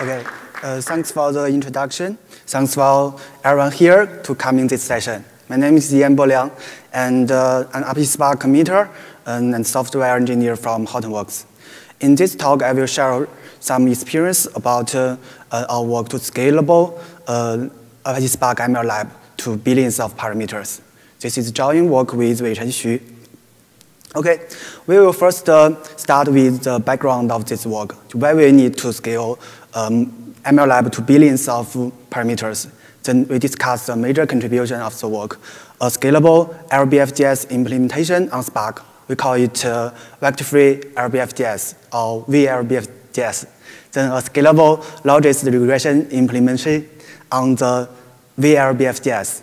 Okay, uh, thanks for the introduction. Thanks for everyone here to come in this session. My name is Yanbo Liang, and uh, I'm an Spark committer and software engineer from Hortonworks. In this talk, I will share some experience about uh, uh our work to scalable uh, Apache Spark MLlib to billions of parameters. This is joint work with Weichen Xu. Okay, we will first uh, start with the background of this work, where we need to scale um, MLlib to billions of parameters. Then we discuss the major contribution of the work, a scalable LBFGS implementation on Spark. We call it uh, vector-free LBFGS or VLBFGS. Then a scalable logit regression implementation on the VLBFGS.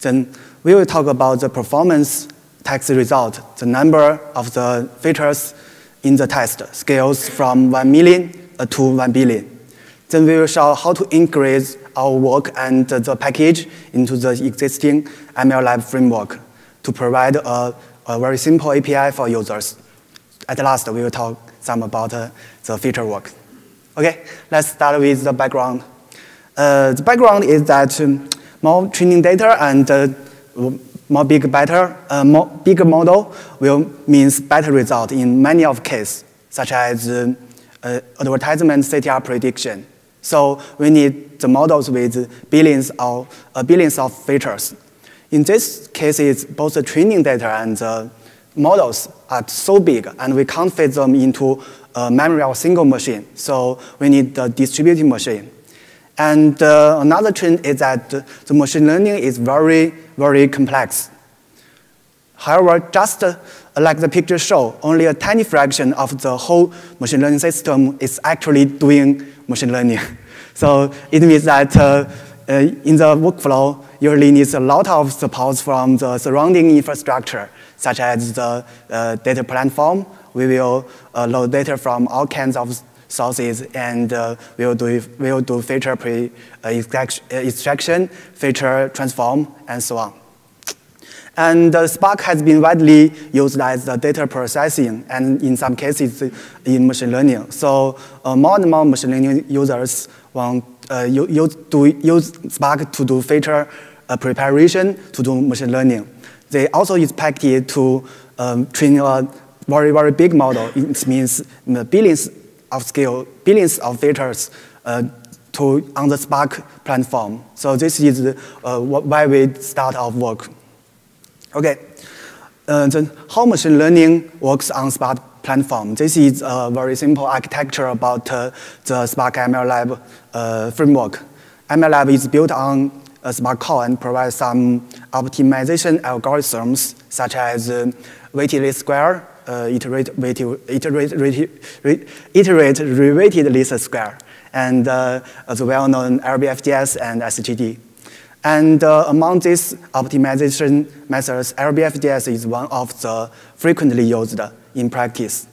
Then we will talk about the performance test result, the number of the features in the test scales from 1 million to 1 billion. Then we will show how to increase our work and the package into the existing MLlib framework to provide a, a very simple API for users. At last, we will talk some about uh, the feature work. Okay, let's start with the background. Uh, the background is that um, more training data and uh, more big, better, uh, more bigger model will means better result in many of cases, such as uh, uh, advertisement CTR prediction. So we need the models with billions of, uh, billions of features. In this case, it's both the training data and the models are so big, and we can't fit them into a memory of a single machine. So we need the distributed machine. And uh, another trend is that the machine learning is very, very complex. However, just uh, like the picture show, only a tiny fraction of the whole machine learning system is actually doing machine learning. so it means that uh, uh, in the workflow, usually needs a lot of support from the surrounding infrastructure, such as the uh, data platform. We will uh, load data from all kinds of sources, and uh, we'll do we'll do feature pre uh, extraction, feature transform, and so on. And uh, Spark has been widely used as the data processing, and in some cases in machine learning. So uh, more and more machine learning users want uh, use, to use Spark to do feature uh, preparation to do machine learning. They also expect it to um, train a very, very big model. It means billions of scale, billions of features uh, to, on the Spark platform. So this is uh, why we start our work. Okay, uh, then how machine learning works on Spark platform. This is a very simple architecture about uh, the Spark MLlib uh, framework. MLlib is built on a Spark core and provides some optimization algorithms such as uh, weighted least square, uh, iterate, iterate, reweighted least square, and uh, the well-known LBFGS and SGD. And uh, among these optimization methods, LBFGS is one of the frequently used in practice.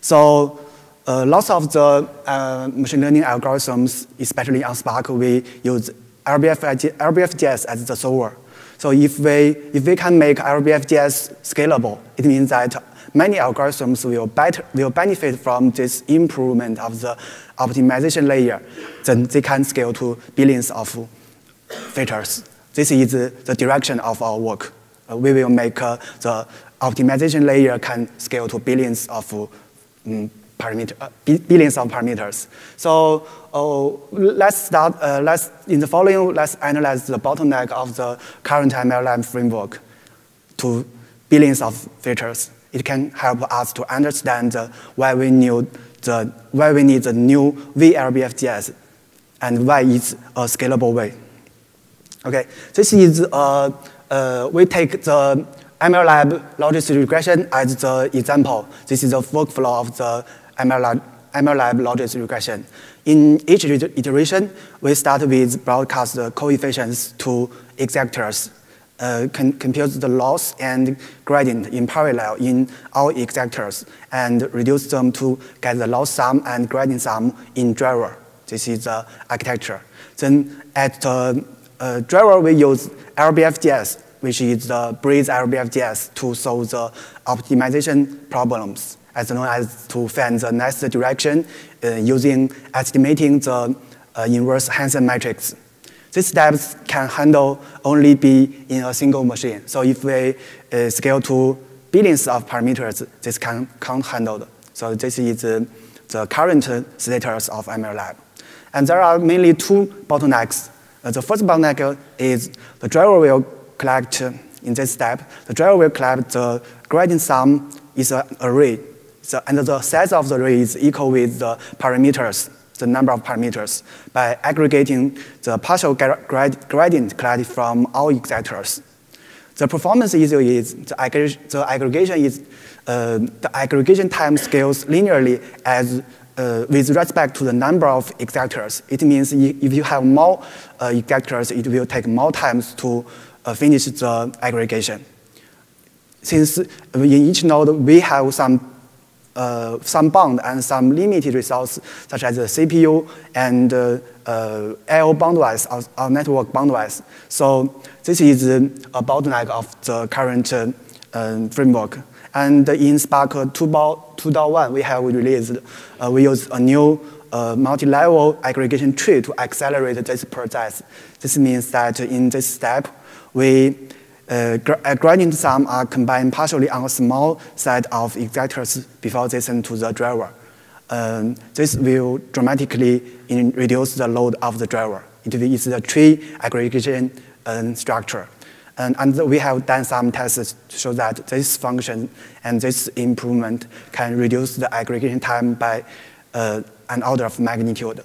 So uh, lots of the uh, machine learning algorithms, especially on Spark, we use LBF, as the solver. So if we, if we can make LBFGS scalable, it means that many algorithms will, better, will benefit from this improvement of the optimization layer. Then they can scale to billions of features. This is the direction of our work. Uh, we will make uh, the optimization layer can scale to billions of um, parameter, uh, billions of parameters. So uh, let's start, uh, let's, in the following, let's analyze the bottleneck of the current MLM framework to billions of features. It can help us to understand why we need the, why we need the new VLBFGS and why it's a scalable way. Okay, this is, uh, uh, we take the MLlib logistic regression as the example. This is the workflow of the MLlib, MLlib logistic regression. In each iteration, we start with broadcast coefficients to executors, uh, compute the loss and gradient in parallel in all executors, and reduce them to get the loss sum and gradient sum in driver. This is the architecture. Then at the uh, driver, we use LBFGS, which is the Breeze LBFGS to solve the optimization problems. as known as to find the next direction uh, using estimating the uh, inverse Hessian matrix. These steps can handle only be in a single machine. So if we uh, scale to billions of parameters, this can, can't handle. So this is uh, the current status of MLlib. And there are mainly two bottlenecks. Uh, the first bottleneck is the driver will collect, uh, in this step, the driver will collect the gradient sum is an array. So, and the size of the array is equal with the parameters, the number of parameters, by aggregating the partial gradient collected from all executors. The performance issue is the, the aggregation is uh, the aggregation time scales linearly as uh, with respect to the number of executors. It means if you have more uh, it will take more times to uh, finish the aggregation. Since in each node we have some uh, some bound and some limited resource, such as the CPU and uh, uh, I/O boundwise or, or, network boundwise. So this is a bottleneck of the current uh, framework. And in Spark 2.1, we have released, uh, we use a new uh, multi-level aggregation tree to accelerate this process. This means that in this step, we uh, gradient sum are combined partially on a small set of executors before they send to the driver. Um, this will dramatically reduce the load of the driver. It is the tree aggregation um, structure. And, and, we have done some tests to show that this function and this improvement can reduce the aggregation time by uh, an order of magnitude,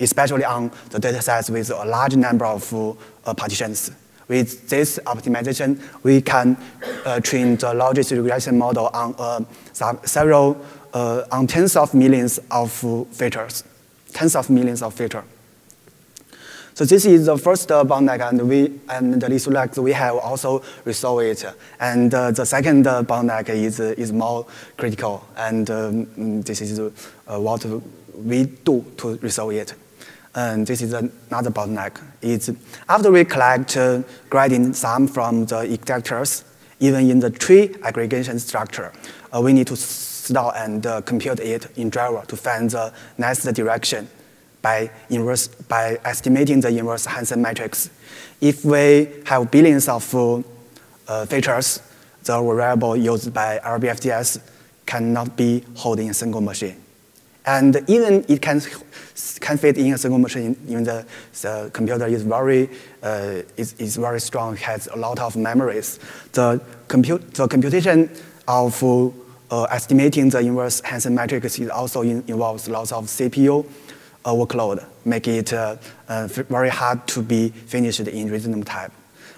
especially on the data sets with a large number of uh, partitions. With this optimization, we can uh, train the logistic regression model on uh, several, uh, on tens of millions of features, tens of millions of features. So this is the first uh, bottleneck, and we and the Lisulax we have also resolved it. And uh, the second uh, bottleneck is is more critical, and um, this is uh, what we do to resolve it. And this is another bottleneck. It's after we collect uh, gradient sum from the executors, even in the tree aggregation structure, uh, we need to stop and uh, compute it in driver to find the next direction by, inverse, by estimating the inverse Hessian matrix. If we have billions of uh, features, the variable used by RBFGS cannot be held in a single machine. And even it can, can fit in a single machine, even the, the computer is very, uh, is, is very strong, has a lot of memories. The, compute, the computation of uh, estimating the inverse Hessian matrix is also in, involves lots of CPU uh, workload, make it uh, uh, very hard to be finished in reasonable time.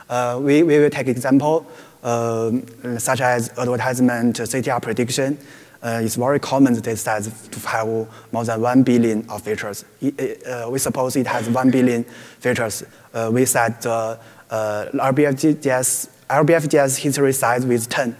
Uh, we, we will take example um, such as advertisement CTR prediction uh, it's very common these days to have more than 1 billion of features. uh, we suppose it has 1 billion features. Uh, we set the uh, RBFGS, RBFGS history size with 10.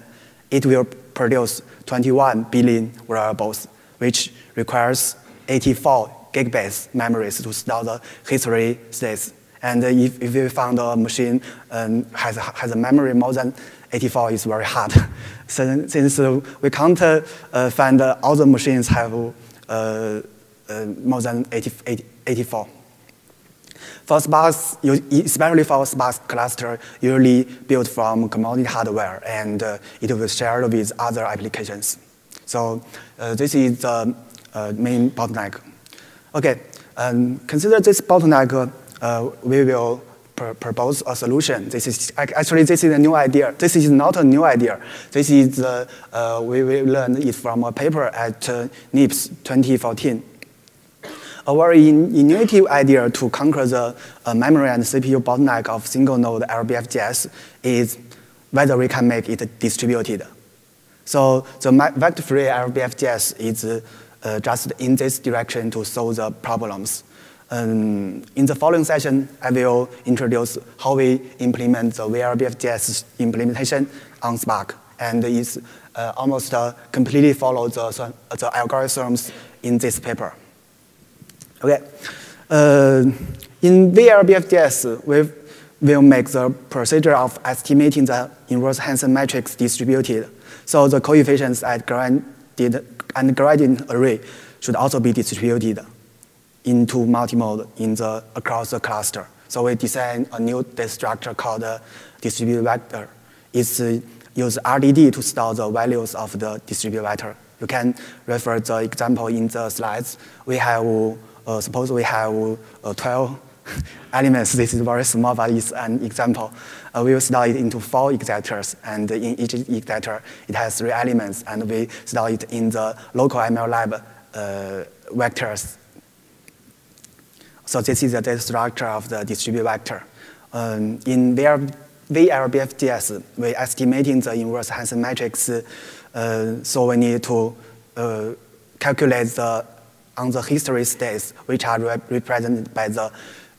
It will produce 21 billion variables, which requires 84 gigabits memories to store the history states. And if, if we found a machine um, has, has a memory more than 84 it's very hard. since, since we can't uh, find all the machines have uh, uh, more than 80, 80, 84. For Spark, especially for Spark cluster, usually built from commodity hardware, and uh, it will share with other applications. So uh, this is the uh, main bottleneck. Okay, um, consider this bottleneck, we will propose a solution. This is actually this is a new idea. This is not a new idea. This is uh, uh, we, learned it from a paper at uh, NIPS 2014. A very innovative idea to conquer the uh, memory and CPU bottleneck of single node RBFGS is whether we can make it distributed. So the vector-free RBFGS is uh, just in this direction to solve the problems. Um, in the following session, I will introduce how we implement the VRBFGS implementation on Spark, and it's uh, almost uh, completely follow the, the algorithms in this paper. Okay, uh, in VRBFGS, we will make the procedure of estimating the inverse Hessian matrix distributed. So the coefficients at and gradient array should also be distributed into multimode in the, across the cluster. So we design a new data structure called distributed vector. It's uh, use RDD to store the values of the distributed vector. You can refer the example in the slides. We have, uh, suppose we have uh, 12 elements. This is very small, but it's an example. Uh, we will store it into four executors, and in each executor, it has three elements, and we store it in the local MLlib uh, vectors. So this is the data structure of the distributed vector. Um, in VLBFGS, we estimating the inverse Hessian matrix, uh, so we need to uh, calculate the on the history states, which are rep represented by the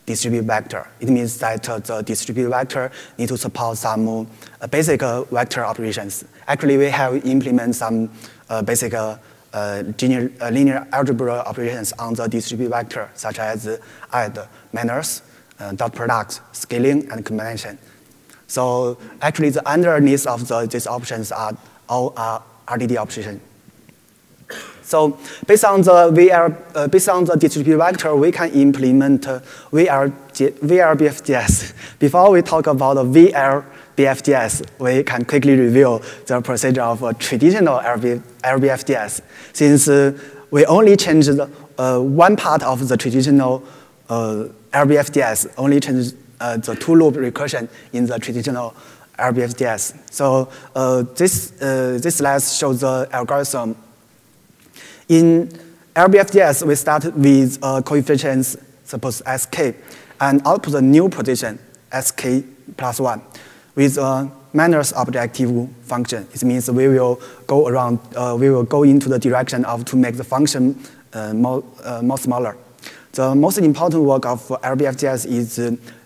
distributed vector. It means that uh, the distributed vector need to support some uh, basic uh, vector operations. Actually, we have implemented some uh, basic uh, linear, linear, algebra operations on the distributed vector, such as add, minus, dot product, scaling, and combination. So actually, the underneath of the, these options are all are RDD operations. So based on the VR, uh, based on the distributed vector, we can implement uh, VR, VLBFGS. Before we talk about the VR BFDS, we can quickly review the procedure of a traditional LB, LBFGS. Since uh, we only changed uh, one part of the traditional uh, LBFGS, only changed uh, the two-loop recursion in the traditional LBFGS. So uh, this, uh, this slide shows the algorithm in LBFGS, we start with coefficients, suppose sk, and output a new position, sk plus 1, with a minus objective function. It means we will go around, uh, we will go into the direction of to make the function uh, more, uh, more smaller. The most important work of LBFGS is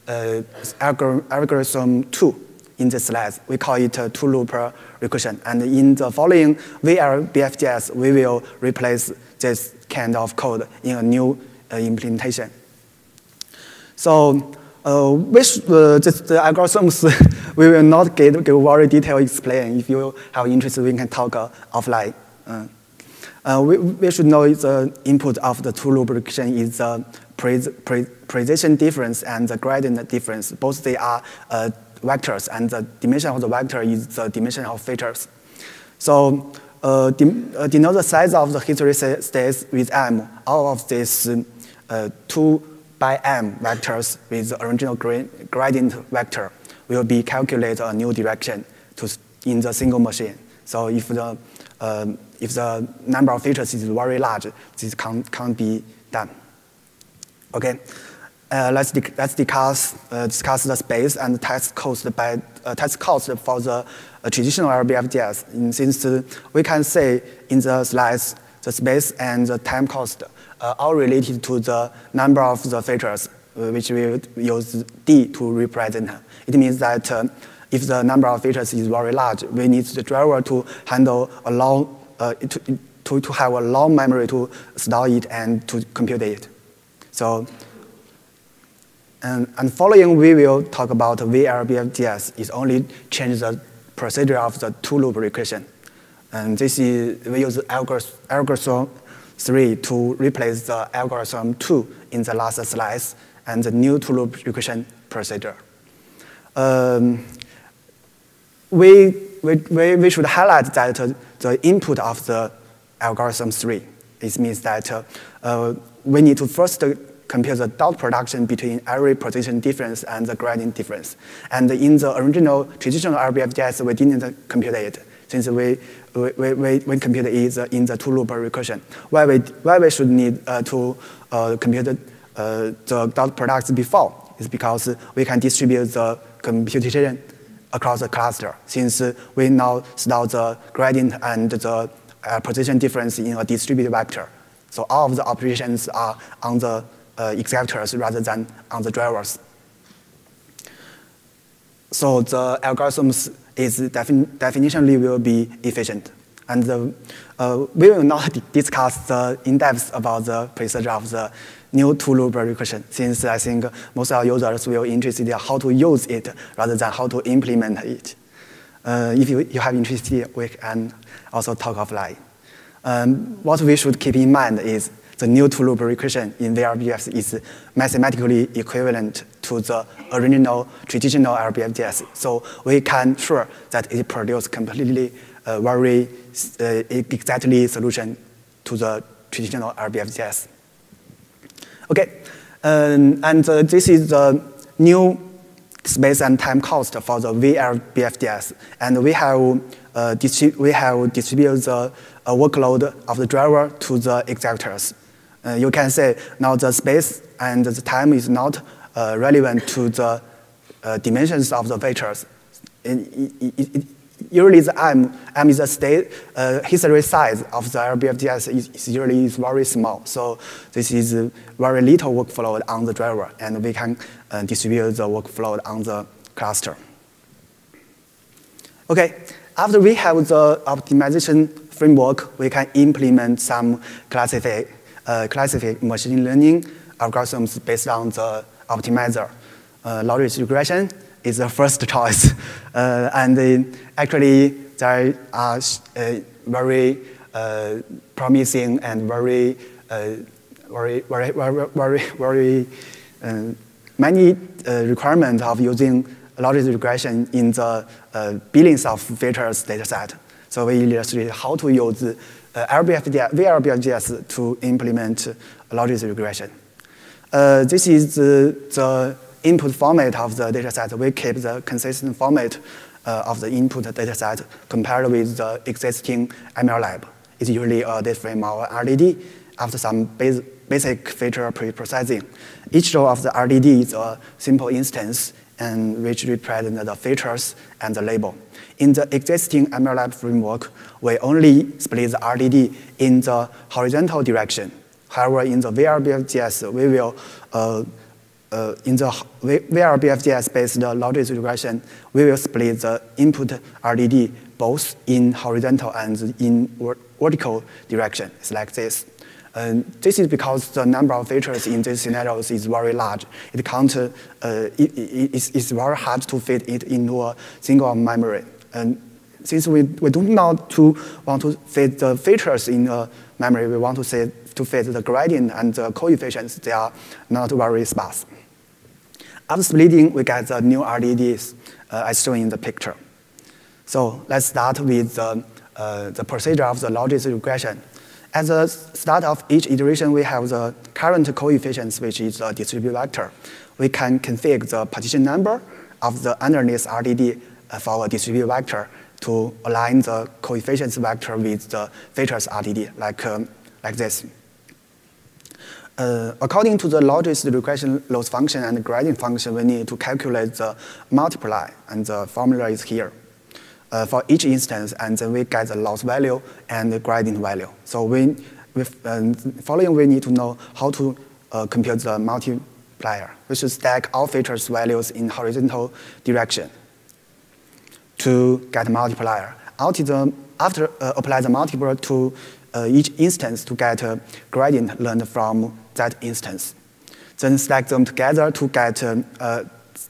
uh, algorithm 2 in the slides. We call it two-loop recursion. And in the following VLBFGS, we will replace this kind of code in a new uh, implementation. So uh, which, uh, just the algorithms, we will not get, get very detailed explain. If you have interest, we can talk uh, offline. Uh, uh, we, we should know the input of the two-loop recursion is the pre, pre, precision difference and the gradient difference. Both they are uh, vectors, and the dimension of the vector is the dimension of features. So uh, uh, denote the size of the history states with m. All of these uh, 2 by m vectors with the original gradient vector will be calculated a new direction to, in the single machine. So if the, um, if the number of features is very large, this can't, can't be done. Okay uh, let's, let's discuss, uh, discuss the space and test cost by uh, test cost for the uh, traditional LBFGS. And since we can say in the slides, the space and the time cost Uh, all related to the number of the features, uh, which we use D to represent. It means that uh, if the number of features is very large, we need the driver to handle a long, uh, to, to, to have a long memory to store it and to compute it. So and, and following, we will talk about VLBFGS. It only change the procedure of the two-loop recursion. And this is, we use algorithm 3 to replace the algorithm 2 in the last slides and the new two-loop recursion procedure. Um, we, we, we should highlight that uh, the input of the algorithm 3. It means that uh, we need to first compare the dot production between every position difference and the gradient difference. And in the original traditional LBFGS, we didn't compute it since we, we, we, we compute it in the two-loop recursion. Why we, why we should need uh, to uh, compute uh, the dot products before is because we can distribute the computation across the cluster since we now store the gradient and the uh, position difference in a distributed vector. So all of the operations are on the uh, executors rather than on the drivers. So the algorithms is defin definitionally will be efficient. And the, uh, we will not discuss the in-depth about the procedure of the new two-loop recursion, since I think most of our users will interested in how to use it rather than how to implement it. Uh, if you, you have interest, we can also talk offline. Um, what we should keep in mind is the new two-loop recursion in VRBFS is mathematically equivalent to the original traditional RBFS. So we can sure that it produces completely uh, very uh, exactly solution to the traditional RBFS. Okay, um, and uh, this is the new space and time cost for the VRBFDS. And we have, uh, we have distributed the uh, workload of the driver to the executors. Uh, you can say now the space and the time is not uh, relevant to the uh, dimensions of the features. It, it, usually the M, M is the state, uh, history size of the RBFDS is, is usually is very small. So this is very little workflow on the driver, and we can uh, distribute the workflow on the cluster. Okay, after we have the optimization framework, we can implement some classify, uh, classify machine learning algorithms based on the optimizer. Uh, logistic regression is the first choice. Uh, and actually, there are very promising and very, very, very, very, very, very many requirements of using logistic regression in the billions of features dataset. So we illustrate how to use uh, LBFGS, to implement logistic regression. Uh, this is the, the input format of the dataset, we keep the consistent format uh, of the input dataset compared with the existing MLlib. It's usually a data frame or RDD after some base, basic feature pre-processing. Each row of the RDD is a simple instance and which represent the features and the label. In the existing MLlib framework, we only split the RDD in the horizontal direction. However, in the VRBFDS, we will uh, uh, in the VRBFDS-based logistic regression, we will split the input RDD both in horizontal and in vertical direction. It's like this. And this is because the number of features in these scenarios is very large. It can't, uh, it, it, it's, it's very hard to fit it into a single memory. And since we, we do not to want to fit the features in a memory, we want to, say, to fit the gradient and the coefficients. They are not very sparse. After splitting, we get the new RDDs uh, as shown in the picture. So let's start with the, uh, the procedure of the logistic regression. At the start of each iteration, we have the current coefficients, which is the distributed vector. We can configure the partition number of the underneath RDD for a distributed vector to align the coefficients vector with the features RDD, like, um, like this. Uh, according to the logistic regression loss function and gradient function, we need to calculate the multiply, and the formula is here. Uh, for each instance, and then we get the loss value and the gradient value. So we, um, following, we need to know how to uh, compute the multiplier. We should stack all features values in horizontal direction to get a multiplier. After, after uh, apply the multiplier to uh, each instance to get a gradient learned from that instance. Then stack them together to get, uh,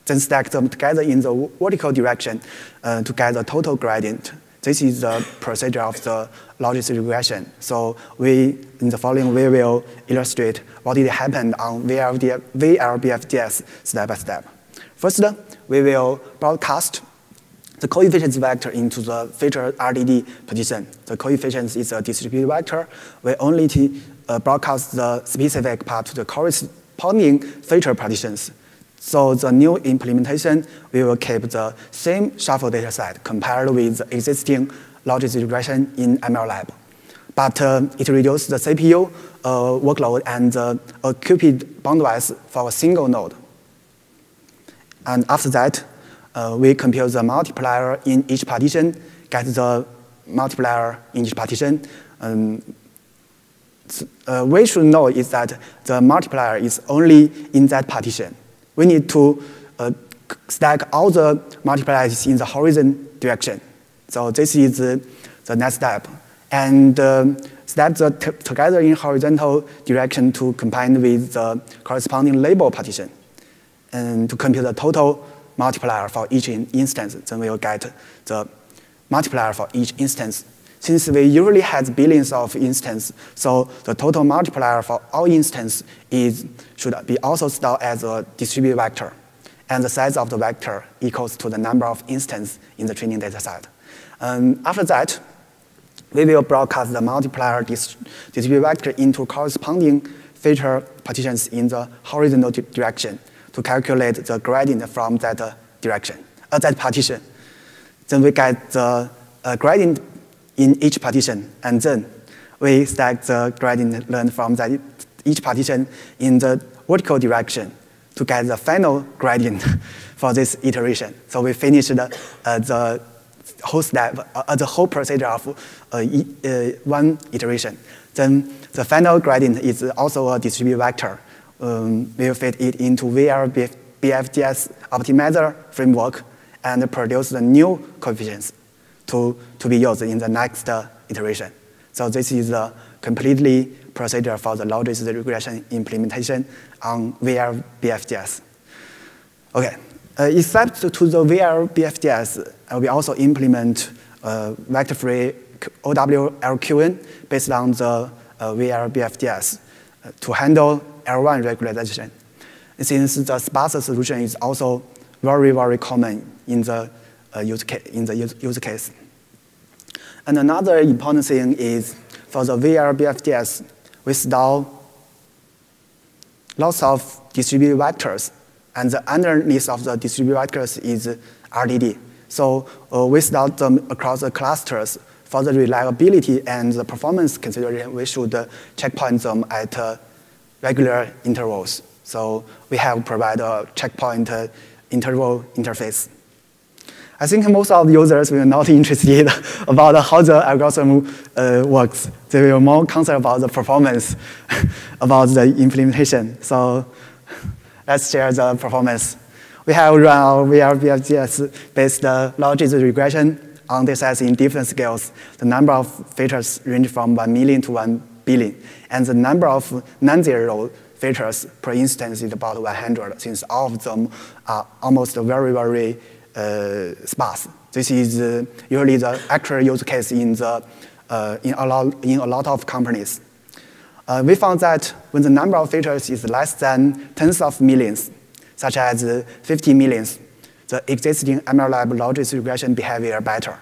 then stack them together in the vertical direction uh, to get the total gradient. This is the procedure of the logistic regression. So we, in the following, we will illustrate what did happen on VRBFDS step by step. First, we will broadcast the coefficients vector into the feature RDD position. The coefficients is a distributed vector. We only uh, broadcast the specific part to the corresponding feature partitions. So the new implementation, we will keep the same shuffle dataset compared with the existing logistic regression in MLlib. But uh, it reduces the CPU uh, workload and uh, a Cupid boundwidth for a single node. And after that, uh, we compute the multiplier in each partition, get the multiplier in each partition, um, uh, we should know is that the multiplier is only in that partition. We need to uh, stack all the multipliers in the horizon direction. So this is the, next step. And um, stack the together in horizontal direction to combine with the corresponding label partition and to compute the total multiplier for each instance. Then we'll get the multiplier for each instance since we usually have billions of instances, so the total multiplier for all instances is, should be also stored as a distributed vector. And the size of the vector equals to the number of instances in the training data set. Um, after that, we will broadcast the multiplier distributed vector into corresponding feature partitions in the horizontal direction to calculate the gradient from that uh, direction, uh, that partition. Then we get the uh, gradient in each partition, and then we stack the gradient learned from that each partition in the vertical direction to get the final gradient for this iteration. So we finished the, uh, the whole step, uh, the whole procedure of uh, uh, one iteration. Then the final gradient is also a distributed vector. Um, we'll fit it into VR optimizer framework and produce the new coefficients to, to be used in the next iteration. So this is a completely procedure for the logistic regression implementation on VR BFDS. Okay, uh, except to the VR BFDS, uh, we also implement uh, vector-free OWLQN based on the uh, VR BFDS uh, to handle L1 regularization. Since the sparse solution is also very, very common in the uh, use, in the use, use case. And another important thing is for the VR BFDS, we store lots of distributed vectors, and the underneath of the distributed vectors is RDD. So uh, we them across the clusters. For the reliability and the performance consideration, we should uh, checkpoint them at uh, regular intervals. So we have provided a checkpoint uh, interval interface. I think most of the users will not interested about how the algorithm uh, works. They will more concerned about the performance, about the implementation. So let's share the performance. We have run our VRBFGS-based uh, logistic regression on this as in different scales. The number of features range from 1 million to 1 billion. And the number of non-zero features per instance is about 100, since all of them are almost very, very sparse. This is uh, usually the actual use case in, the, uh, in, a lot, in a lot of companies. we found that when the number of features is less than tens of millions, such as 50 millions, the existing MLlib logistic regression behavior better.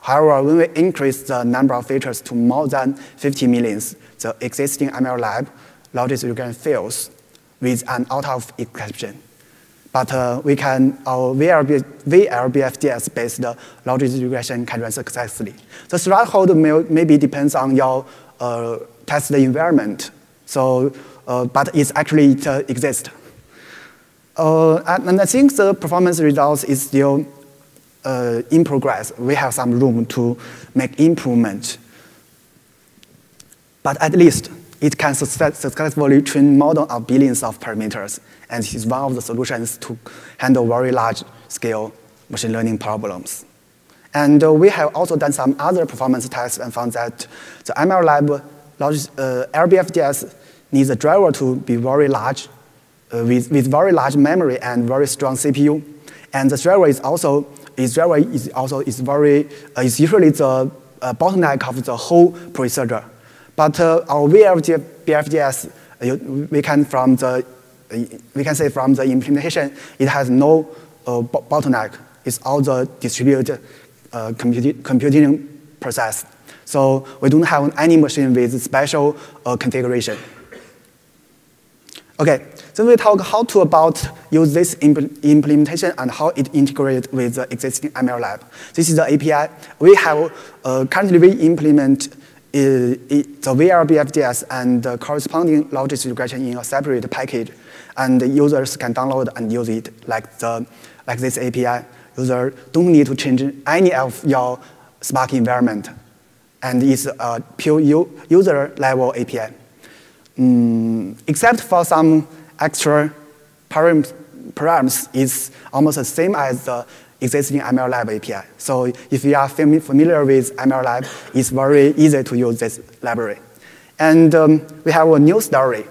However, when we increase the number of features to more than 50 millions, the existing MLlib logistic regression fails with an out of exception. But uh, we can, our VLB, VLBFGS-based logistic regression can run successfully. The threshold may, maybe depends on your uh, test environment. So, uh, but it actually it, uh, exists. Uh, and I think the performance results is still uh, in progress. We have some room to make improvement. But at least it can successfully train model of billions of parameters, and is one of the solutions to handle very large-scale machine learning problems. And uh, we have also done some other performance tests and found that the MLlib uh, LBFGS needs a driver to be very large, uh, with, with very large memory and very strong CPU. And the driver is also, its driver is also is very, uh, is usually the uh, bottleneck of the whole procedure. But uh, our VFDS, uh, we can from the uh, we can say from the implementation, it has no bottleneck. It's all the distributed computing, computing process. So we don't have any machine with special configuration. Okay, then we talk how to about use this impl implementation and how it integrates with the existing MLlib. This is the API. We have uh, currently we implement the VRBFDS and the corresponding logistic regression in a separate package, and users can download and use it like, the, like this API. User don't need to change any of your Spark environment, and it's a pure user level API. Mm, except for some extra params, it's almost the same as the existing MLlib API. So if you are familiar with MLlib, it's very easy to use this library. And um, we have a new story.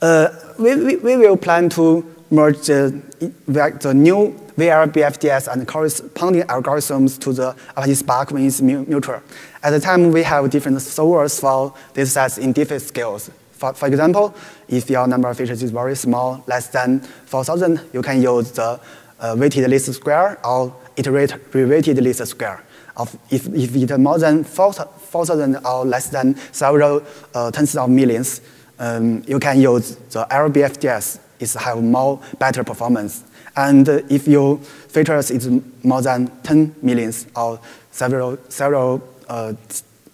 Uh, we, we, we, will plan to merge the, the new VRBFDS and corresponding algorithms to the Apache Spark it's mutual. At the time, we have different solvers for data sets in different scales. For, for example, if your number of features is very small, less than 4,000, you can use the uh, weighted least square or iterate reweighted least square. Of if, if it more than 4,000 or less than several uh, tens of millions, um, you can use the LBFGS. It have more better performance. And if your features is more than 10 millions or several, several uh,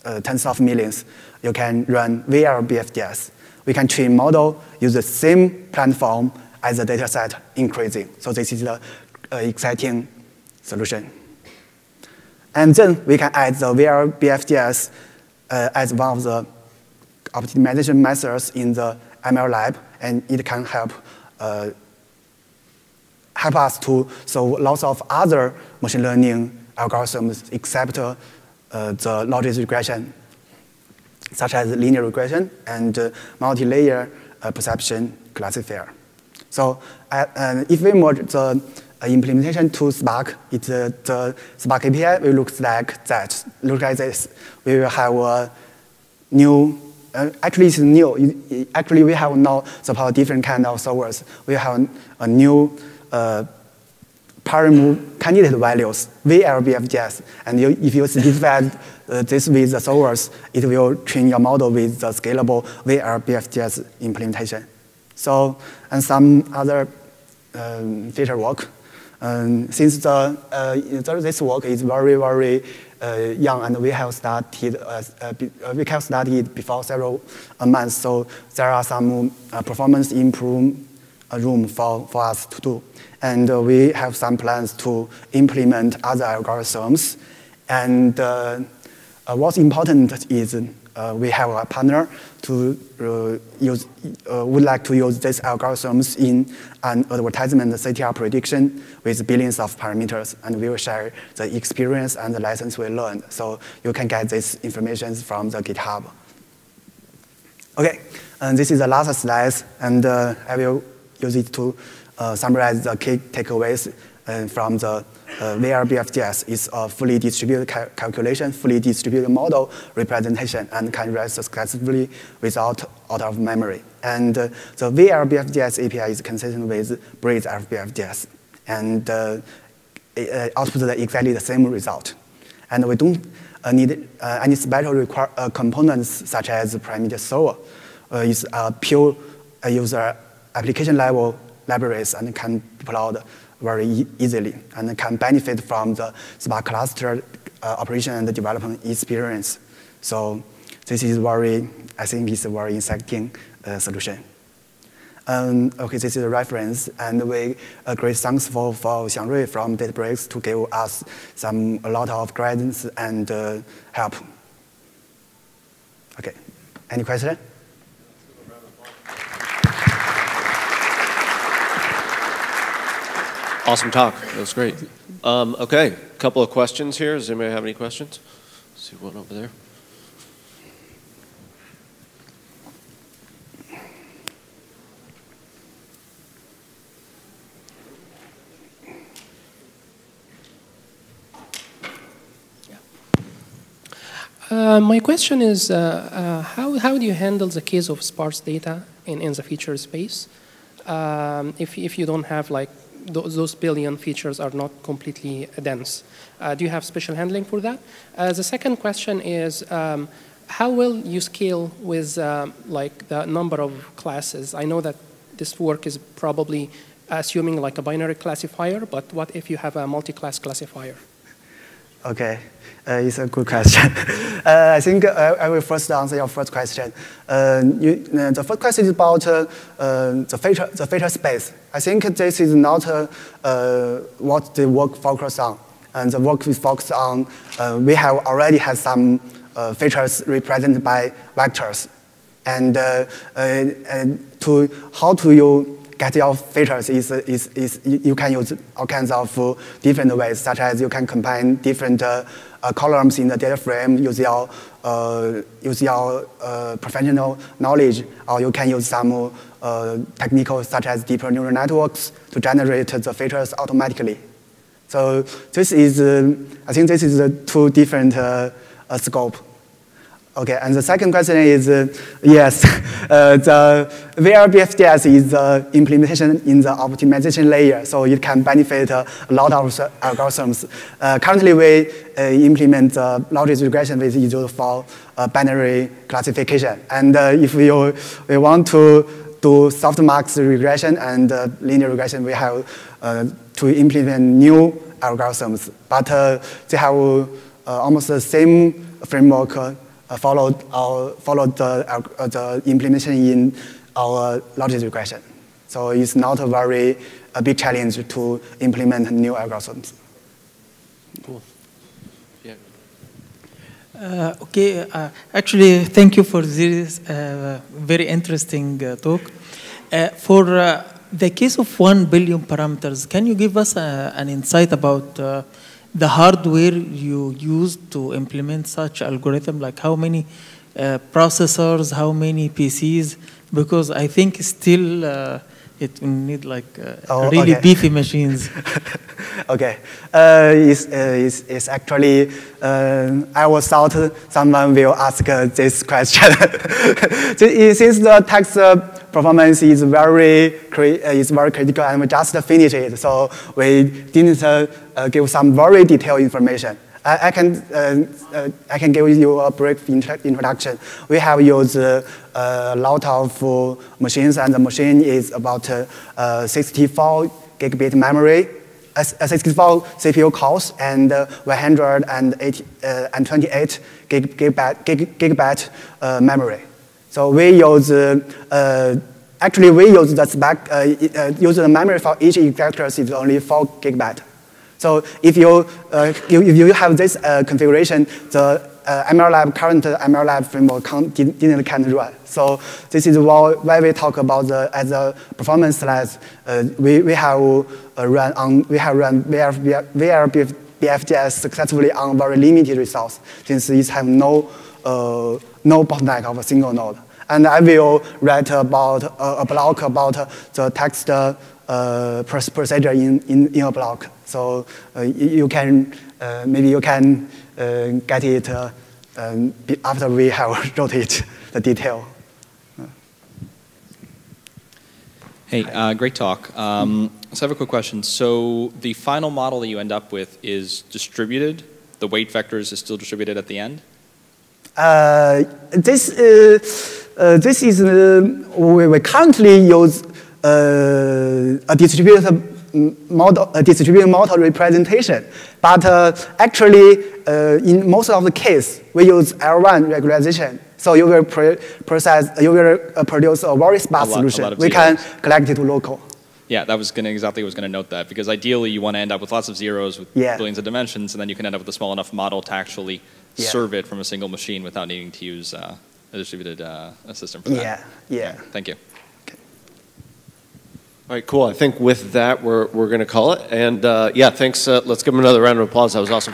uh, tens of millions, you can run VRBFDS. We can train model use the same platform as the data set increasing. So this is the uh, exciting solution. And then we can add the VRBFDS uh, as one of the optimization methods in the MLlib, and it can help uh, help us to solve lots of other machine learning algorithms except uh, the logistic regression, such as linear regression and uh, multi-layer uh, perceptron classifier. So uh, if we merge the uh, implementation to Spark, it, uh, the Spark API will look like that, look like this. We will have a new uh, actually it's new. Actually, we have now support different kind of servers. We have a new uh, candidate values, VLBFGS. And you, if you specify uh, this with the servers, it will train your model with the scalable VLBFGS implementation. So, and some other um, feature work. Um, since the, uh, this work is very, very uh, young and we have started, uh, uh, we have started before several months, so there are some performance improve room for, for us to do. And we have some plans to implement other algorithms. And what's important is uh, we have a partner to uh, use, uh, would like to use these algorithms in an advertisement CTR prediction with billions of parameters, and we will share the experience and the lessons we learned. So you can get this information from the GitHub. Okay, and this is the last slide, and uh, I will use it to uh, summarize the key takeaways uh, from the uh, VRBFDS is a fully distributed cal calculation, fully distributed model representation, and can rest successfully without out of memory. And uh, the VRBFDS API is consistent with Breeze RBFDS, and uh, it outputs exactly the same result. And we don't uh, need uh, any special uh, components such as parameter solver. it's a pure user application level libraries and can deploy very e easily and can benefit from the Spark cluster uh, operation and development experience. So this is very, I think it's a very exciting uh, solution. Um, okay, this is a reference, and we uh, great thanks for, for Xiangrui from Databricks to give us some a lot of guidance and uh, help. Okay, any question? Awesome talk. That was great. Um, okay, a couple of questions here. Does anybody have any questions? Let's see one over there. Uh, my question is, uh, uh, how, how do you handle the case of sparse data in, in the feature space? Um, if, if you don't have like those, those billion features are not completely dense. Uh, do you have special handling for that? Uh, the second question is, um, how will you scale with uh, like the number of classes? I know that this work is probably assuming like a binary classifier, but what if you have a multi-class classifier? Okay, uh, it's a good question. uh, I think uh, I will first answer your first question. Uh, you, uh, the first question is about uh, the feature, the feature space. I think this is not what the work focuses on. And the work we focus on, we have already had some features represented by vectors. And, and to how to you get your features is, is, is you can use all kinds of different ways, such as you can combine different uh, uh, columns in the data frame, use your, uh, use your uh, professional knowledge, or you can use some uh, techniques such as deeper neural networks to generate the features automatically. So this is, I think this is two different uh, scope. Okay, and the second question is, uh, yes, uh, the VRBFDS is the implementation in the optimization layer, so it can benefit uh, a lot of algorithms. Uh, currently, we uh, implement logistic regression with EZOO for uh, binary classification. And if we, we want to do softmax regression and linear regression, we have to implement new algorithms. But they have almost the same framework uh, followed, our, followed the, uh, the implementation in our logistic regression. So it's not a very a big challenge to implement new algorithms. Cool. Yeah. Uh, okay, uh, actually, thank you for this uh, very interesting uh, talk. for the case of 1 billion parameters, can you give us an insight about the hardware you use to implement such algorithm, like how many uh, processors, how many PCs, because I think still uh, it need like uh, oh, really okay. beefy machines. okay, uh, it's, uh, it's, it's, actually, uh, I was thought someone will ask this question. Since the text performance is very, is very critical and we just finished it, so we didn't give some very detailed information. I, I can, uh, uh, I can give you a brief introduction. We have used uh, a lot of machines, and the machine is about 64 gigabit memory, uh, 64 CPU cores and uh, 128 gig, gigabyte, gig, gigabyte uh, memory. So we use, actually we use the spec, use the memory for each vector is only 4 gigabyte. So if you, uh, if you have this uh, configuration, the uh, MLlib, current MLlib framework can't, didn't can run. So this is why we talk about the, as a performance slides, uh, we, we have uh, run on, we have run VR, VR successfully on very limited resource, since it have no, uh, no bottleneck of a single node. And I will write about uh, a block about the text uh, procedure in, in, in a block. So uh, you can, uh, maybe you can uh, get it um, after we have wrote it, the detail. Hey, uh, great talk. Um, so I have a quick question. So the final model that you end up with is distributed? The weight vectors is still distributed at the end? Uh, this, uh, this is, we, we currently use a distributed model, a distributed model representation. But uh, actually, uh, in most of the case, we use L1 regularization. So you will process, you will uh, produce a very sparse lot, solution. We can collect it to local. Yeah, that was going to exactly was going to note that because ideally you want to end up with lots of zeros with yeah. billions of dimensions, and then you can end up with a small enough model to actually yeah. serve it from a single machine without needing to use uh, a distributed uh, system for that. Yeah, yeah. Thank you. All right, cool. I think with that, we're, we're going to call it. And uh, yeah, thanks. Uh, let's give them another round of applause. That was awesome.